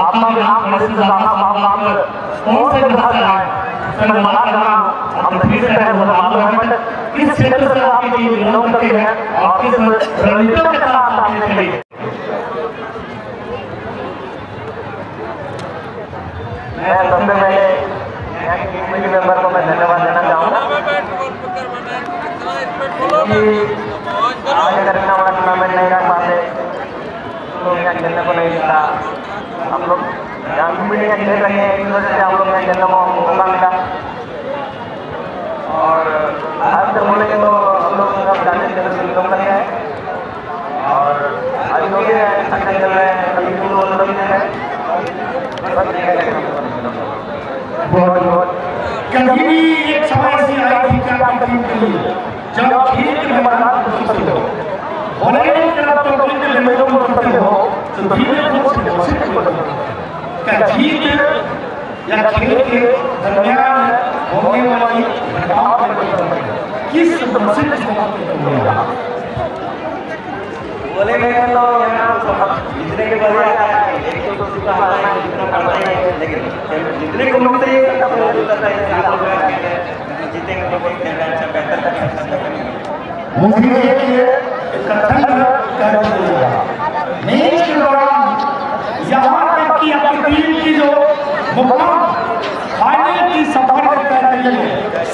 भी नाम मरीज़ नाम आप नाम कौन से से आए? सर मना करना हम ठीक से है मुझे मालूम है किस क्षेत्र से आपकी बिलोंग करती है, और किस रणनीतियों के तहत आपने चली मैं सबसे पहले कमेटी मेंबर को मैं धन्यवाद देना चाहूँगा। आज अगर इतना बड़ा टूर्नामेंट नहीं रह पाते यहाँ खेलने को नहीं मिलता यहाँ कमेटी खेल रहे हैं इस वजह से हम लोग खेलने को मौका मिला। और आज तक बोलेंगे तो हम लोग सब जाने क्षेत्र से बिलोंग करते हैं। और, आज लोग अच्छा खेल रहे हैं कभी लोग लोग हैं। ये है। बहुत बहुत। कभी एक समय ऐसी आई थी कि टीम के लिए, जब खेल के मैदान सकते हो अगर तुम खेल के मैदान सकते हो तो धीरे धीरे से बदल जीत या खेल के दरमियान होने वाली घटनाओं में किस तरह से होगा बोलेंगे तो जीतने के बाद तो है लेकिन जीतने को मिलते ही करना पड़ता है। जीतेंगे तो अच्छा बेहतर मुझे ये कथन कर दिया मैच के दौरान यहाँ तक कि अपनी टीम की जो मुकाम फाइनल की सफ़र से पहले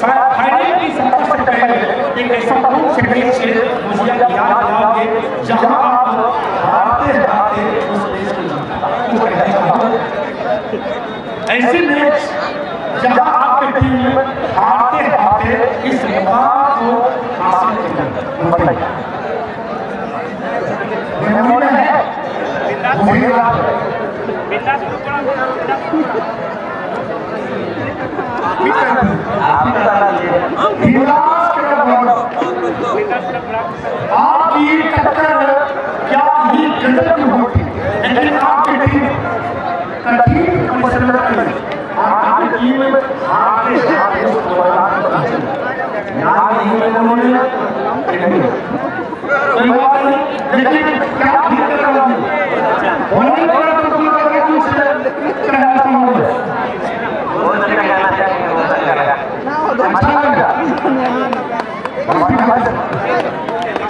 फाइनल की सफ़र से पहले एक ऐसा से मैच से मुझे याद दिलाओगे जहाँ आप हारते हारते उस देश को ऐसे मैच जहाँ आपकी टीम हारते हारते इस मुकाम को हासिल करेगी है। मुझे है। चाहिए के बाद आपकी टक्कर क्या ही गजब होती लेकिन आपकी टीम कठिन परिश्रम करी आपकी टीम हारते हारते उस मैदान पर याद नहीं है उन्होंने कोई बात नहीं लेकिन क्या